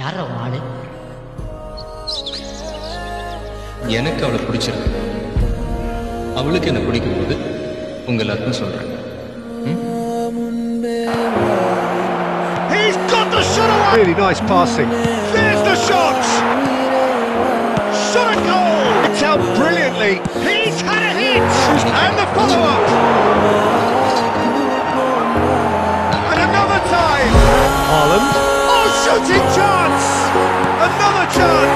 யார் அவன் ஆளு எனக்கு அவளை பிடிச்சிருக்கு அவளுக்கு என்ன பிடிக்கும் போது உங்க எல்லாருக்கும் சொல்றேன் He's got the shot away. Really nice passing. There's the shot. Shot a goal. It's out brilliantly. He's had a hit. And the follow-up. Touchdown!